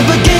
never give